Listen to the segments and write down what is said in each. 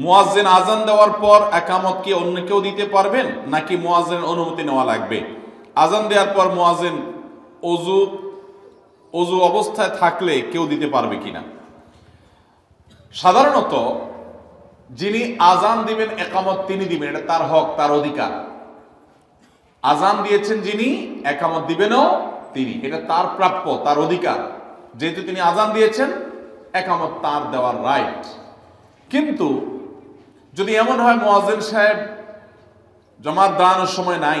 মুয়াজ্জিন আজান দেওয়ার পর একামত কি অন্য কেউ দিতে পারবেন? নাকি মুয়াজ্জিনের অনুমতি নেওয়া লাগবে? আজান দেওয়ার পর মুয়াজ্জিন অজু অজু অবস্থায় থাকলে কেউ দিতে পারবে কিনা? সাধারণত যিনি আজান দিবেন, একামত তিনি দিবেন, এটা তার হক, তার অধিকার। আজান দিয়েছেন যিনি, একামত দিবেনও তিনি। এটা তার প্রাপ্য, তার অধিকার। যেহেতু তিনি আজান দিয়েছেন, একামত তার দেওয়ার রাইট কিন্তু যদি এমন হয় মোয়াজেন সাহেব, জমাত দাঁড়ানোর সময় নাই।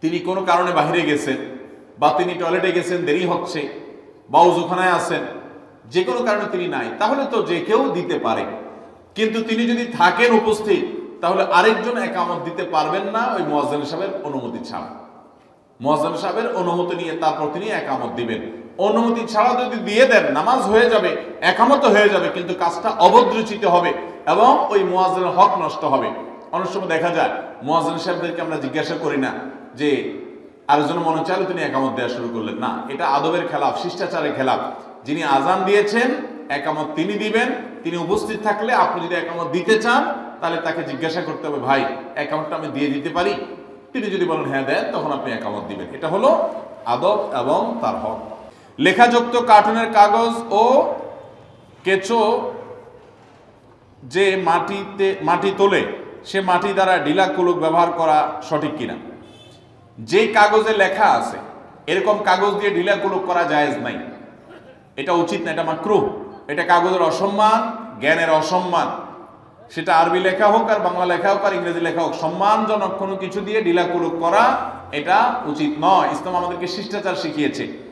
তিনি কোনো কারণে বাইরে গেছেন বা তিনি টয়লেটে গেছেন, দেরি হচ্ছে বা উজুখানায় আছেন, যে কোনো কারণে তিনি নাই। তাহলে তো যে কেউ দিতে পারে। কিন্তু তিনি যদি থাকেন উপস্থিত, তাহলে আরেকজন একামত দিতে পারবেন না ওই মোয়াজ্জেন সাহেবের অনুমতি ছাড়া। মোয়াজ্জেন সাহেবের অনুমতি নিয়ে তারপর তিনি একামত দিবেন। অনুমতি ছাড়া যদি দিয়ে দেন, নামাজ হয়ে যাবে, একামত হয়ে যাবে, কিন্তু কাজটা অবদ্রুচিত হবে এবং ওই মোয়াজ্জেনের হক নষ্ট হবে। অনেক সময় দেখা যায়, মোয়াজ্জেন সাহেবদেরকে আমরা জিজ্ঞাসা করি না যে, আরেকজন মনে চাইলে তিনি একামত দেওয়া শুরু করলেন। না, এটা আদবের খেলাফ, শিষ্টাচারের খেলাফ। যিনি আজান দিয়েছেন, একামত তিনি দিবেন। তিনি উপস্থিত থাকলে আপনি যদি একামত দিতে চান, তাহলে তাকে জিজ্ঞাসা করতে হবে, ভাই একাউন্টটা আমি দিয়ে দিতে পারি? তিনি যদি বলেন হ্যাঁ দেন, তখন আপনি একামত দিবেন। এটা হলো আদব এবং তার হক। লেখাযুক্ত কার্টুনের কাগজ ও কেঁচো যে মাটিতে, মাটি তোলে, সে মাটি দ্বারা ঢিলা কুলুক ব্যবহার করা সঠিক কিনা? যে কাগজে লেখা আছে, এরকম কাগজ দিয়ে ঢিলা কুলুক করা জায়েজ নাই। এটা উচিত না, এটা মাকরু। এটা কাগজের অসম্মান, জ্ঞানের অসম্মান। সেটা আরবি লেখা হোক আর বাংলা লেখা হোক আর ইংরেজি লেখা হোক, সম্মানজনক কোনো কিছু দিয়ে ডিলাকুলুক করা এটা উচিত নয়। ইসলাম আমাদেরকে শিষ্টাচার শিখিয়েছে।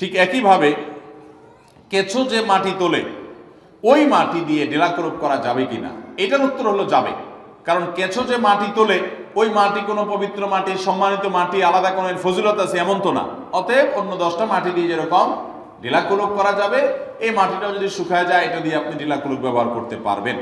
ঠিক একইভাবে কেঁচো যে মাটি তোলে, ওই মাটি দিয়ে ডিলাকুলুক করা যাবে কিনা? এটার উত্তর হলো যাবে। কারণ কেঁচো যে মাটি তোলে, ওই মাটি কোনো পবিত্র মাটি, সম্মানিত মাটি, আলাদা কোনো ফজিলত আছে, এমন তো না। অতএব অন্য দশটা মাটি দিয়ে যেরকম ডিলাকুলুক করা যাবে, এই মাটিটাও যদি শুকায় যায়, এটা দিয়ে আপনি ডিলাকুলুক ব্যবহার করতে পারবেন।